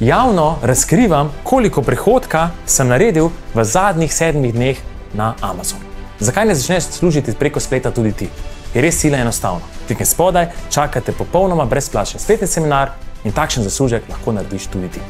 Javno razkrivam, koliko prihodka sem naredil v zadnjih sedmih dneh na Amazon. Zakaj ne začneš služiti preko spleta tudi ti? Je res sila enostavna. Klikni spodaj, čakate popolnoma brezplačen spletni seminar in takšen zaslužek lahko narediš tudi ti.